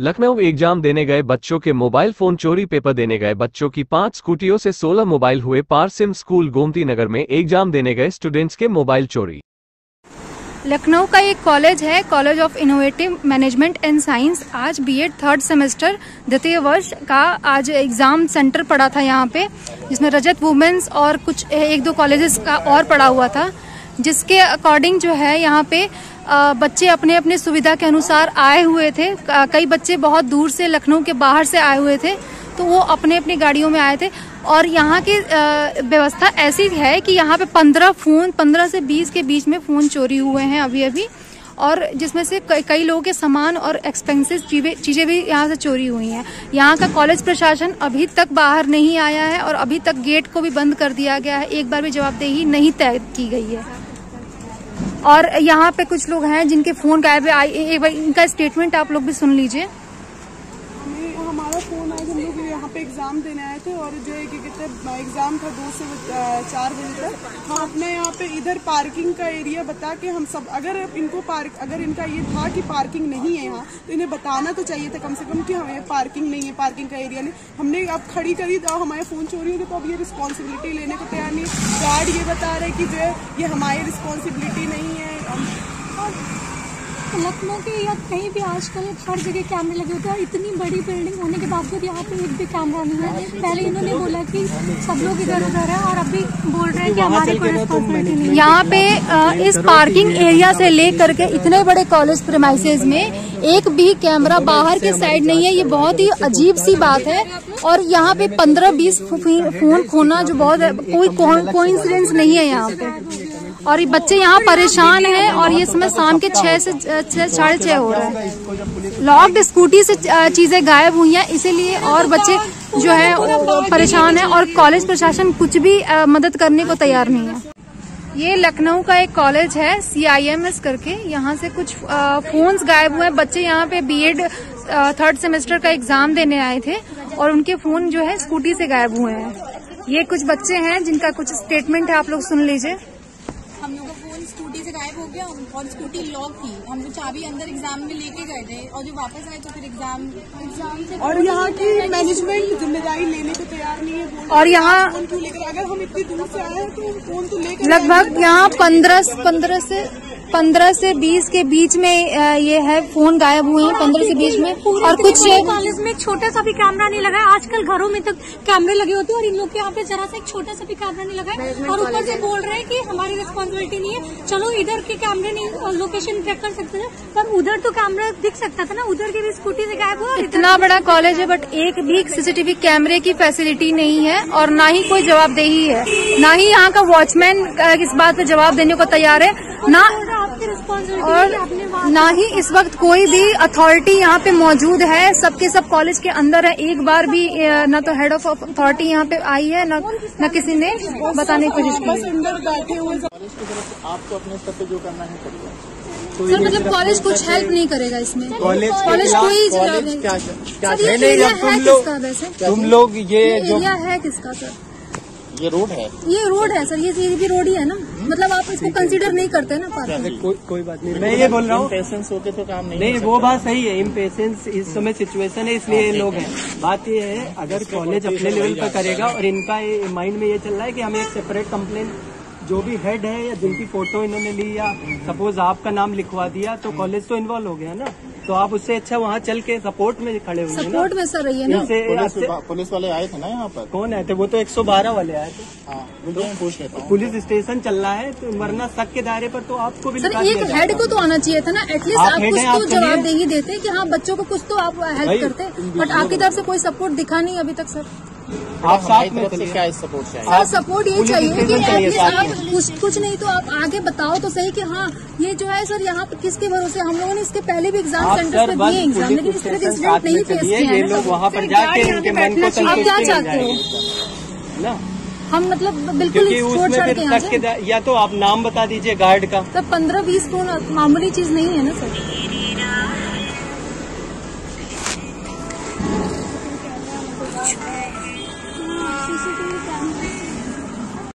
Lucknow exam देने गए बच्चों के मोबाइल फ़ोन, चोरी पेपर देने गए बच्चों की पाँच स्कूटियों से 16 मोबाइल हुए। पार सिम स्कूल, गोमती नगर में एग्ज़ाम देने गए स्टूडेंट्स के मोबाइल चोरी। लखनऊ का एक कॉलेज है, college of innovative management and science. आज बीएड थर्ड सेमेस्टर, द्वितीय वर्ष का आज एग्ज़ाम सेंटर पड़ा था यहाँ पे, जिसमें रजत वुमेन्स और कुछ, एक दो कॉलेजेस का और पड़ा हुआ था, जिसके अकॉर्डिंग जो है यहाँ पे बच्चे अपने अपने सुविधा के अनुसार आए हुए थे। कई बच्चे बहुत दूर से लखनऊ के बाहर से आए हुए थे तो वो अपने अपनी गाड़ियों में आए थे। और यहाँ की व्यवस्था ऐसी है कि यहाँ पे पंद्रह फ़ोन पंद्रह से बीस के बीच में फ़ोन चोरी हुए हैं अभी अभी और जिसमें से कई, लोगों के सामान और एक्सपेंसिव चीज़ें भी यहाँ से चोरी हुई हैं। यहाँ का कॉलेज प्रशासन अभी तक बाहर नहीं आया है और अभी तक गेट को भी बंद कर दिया गया है। एक बार भी जवाबदेही नहीं तय की गई है। और यहाँ पे कुछ लोग हैं जिनके फ़ोन गायब है। एक बार इनका स्टेटमेंट आप लोग भी सुन लीजिए। हमारा फ़ोन आया हम लोग यहाँ पे एग्ज़ाम देने आए थे और जो है कि कहते एग्ज़ाम था दो से चार बजे तक। हम अपने यहाँ पे इधर पार्किंग का एरिया बता के हम सब, अगर इनको पार्क अगर इनका ये था कि पार्किंग नहीं है यहाँ तो इन्हें बताना तो चाहिए था कम से कम कि हमें पार्किंग नहीं है पार्किंग का एरिया नहीं। हमने अब खड़ी करी तो हमारे फ़ोन चोरी हो तो अब ये रिस्पॉन्सिबिलिटी लेने को तैयार नहीं गार्ड ये बता रहे कि जो है, ये हमारी रिस्पॉन्सिबिलिटी नहीं है। लखनऊ के या कहीं भी आजकल हर जगह कैमरे लगे होते हैं और इतनी बड़ी बिल्डिंग होने के बावजूद यहाँ पे एक भी कैमरा नहीं है। पहले इन्होंने बोला कि सब लोग इधर उधर है और अभी बोल रहे हैं कि हमारी कोई रिस्पॉन्सिबिलिटी नहीं यहाँ पे इस पार्किंग एरिया से लेकर के इतने बड़े कॉलेज प्रेमाइसेज में एक भी कैमरा बाहर के साइड नहीं है। ये बहुत ही अजीब सी बात है। और यहाँ पे पंद्रह बीस फ़ोन खोना जो बहुत कोई कोइंसिडेंस नहीं है यहाँ पे। और ये बच्चे यहाँ परेशान हैं और ये समय शाम के छह से साढ़े छः हो रहा है। लॉक्ड स्कूटी से चीज़ें गायब हुई हैं, इसीलिए और बच्चे जो है परेशान हैं और कॉलेज प्रशासन कुछ भी मदद करने को तैयार नहीं है। ये लखनऊ का एक कॉलेज है सीआईएमएस करके। यहाँ से कुछ फोन्स गायब हुए हैं। बच्चे यहाँ पे बीएड थर्ड सेमेस्टर का एग्ज़ाम देने आए थे और उनके फ़ोन जो है स्कूटी से गायब हुए हैं। ये कुछ बच्चे हैं जिनका कुछ स्टेटमेंट है, आप लोग सुन लीजिए। का फ़ोन स्कूटी से गायब हो गया और स्कूटी लॉक थी। हम लोग चाबी अंदर एग्ज़ाम में लेके गए थे और जो वापस आए तो फिर एग्ज़ाम एग्ज़ाम से और यहाँ की मैनेजमेंट ज़िम्मेदारी लेने को तैयार नहीं है और यहाँ लेकर अगर हम इतनी दूर से आए हैं तो फ़ोन तो लेकर लगभग यहाँ पंद्रह पंद्रह से पंद्रह से बीस के बीच में ये है फ़ोन गायब हुए हैं पंद्रह से बीस में और कुछ कॉलेज में छोटा सा भी कैमरा नहीं लगा है। आजकल घरों में तक कैमरे लगे होते हैं और इन लोग के यहाँ पे जरा सा एक छोटा सा भी कैमरा नहीं लगा है। और ऊपर से बोल रहे हैं कि हमारी रिस्पॉन्सिबिलिटी नहीं है। चलो इधर के कैमरे नहीं लोकेशन ट्रैक कर सकते थे पर उधर तो कैमरा दिख सकता था ना। उधर की भी स्कूटी से गायब हुआ इतना बड़ा कॉलेज है बट एक भी सीसीटीवी कैमरे की फैसिलिटी नहीं है और ना ही कोई जवाबदेही है। ना ही यहाँ का वॉचमैन इस बात पे जवाब देने को तैयार है ना और ना ही इस वक्त कोई भी अथॉरिटी यहाँ पे मौजूद है। सबके सब कॉलेज के अंदर है। एक बार भी ना तो हेड ऑफ़ अथॉरिटी यहाँ पे आई है न न किसी ने बताने की कोशिश की। आपको अपने स्तर पे जो करना है करिए सर मतलब कॉलेज कुछ हेल्प नहीं। करेगा इसमें कॉलेज कॉलेज कोई क्या क्या तुम लोग तुम लोग ये जो है किसका सर? ये रोड है। ये रोड है सर ये ये भी रोड ही है ना। मतलब आप इसको कंसीडर नहीं करते ना पार्किंग कोई कोई बात नहीं। मैं ये बोल रहा हूँ। पेशेंस होके तो काम नहीं नहीं वो बात सही है इम्पेशेंस इस समय सिचुएशन है इसलिए ये लोग हैं। बात ये है अगर कॉलेज अपने लेवल पर करेगा और इनका माइंड में ये चल रहा है कि हमें एक सेपरेट कंप्लेन जो भी हेड है या जिनकी फ़ोटो इन्होंने ली या सपोज़ आपका नाम लिखवा दिया तो कॉलेज तो इन्वॉल्व हो गया ना। तो आप उससे अच्छा वहाँ चल के सपोर्ट में खड़े हुए सपोर्ट में सर रही है ना पुलिस वाले आए थे ना यहाँ पर? कौन आए थे वो तो 112 वाले आए थे। हाँ, पूछ लेता पुलिस स्टेशन चल रहा है तो वरना शक के दायरे पर तो आपको भी सर एक हेड को तो आना चाहिए था ना। एटलीस्ट आप जवाब तो जवाबदेही देते कि हाँ बच्चों को कुछ तो आप हेल्प करते बट आपकी तरफ़ से कोई सपोर्ट दिखा नहीं अभी तक सर आप साथ में क्या सपोर्ट चाहिए? सपोर्ट ये चाहिए कि एटलीस्ट आप कुछ कुछ नहीं तो आप आगे बताओ तो सही कि हाँ ये जो है सर यहाँ पर किसके भरोसे? हम लोगों ने इसके पहले भी एग्ज़ाम सेंटर पे दिए एग्ज़ाम लेकिन इस तरह के इंसिडेंट नहीं फेस किए हैं लोग वहाँ पर जाके उनके मन को आप क्या चाहते हो? हम मतलब बिल्कुल छोड़ छाड़ के यहाँ या तो आप नाम बता दीजिए गार्ड का। सर पंद्रह बीस फ़ोन मामूली चीज़ नहीं है ना सर।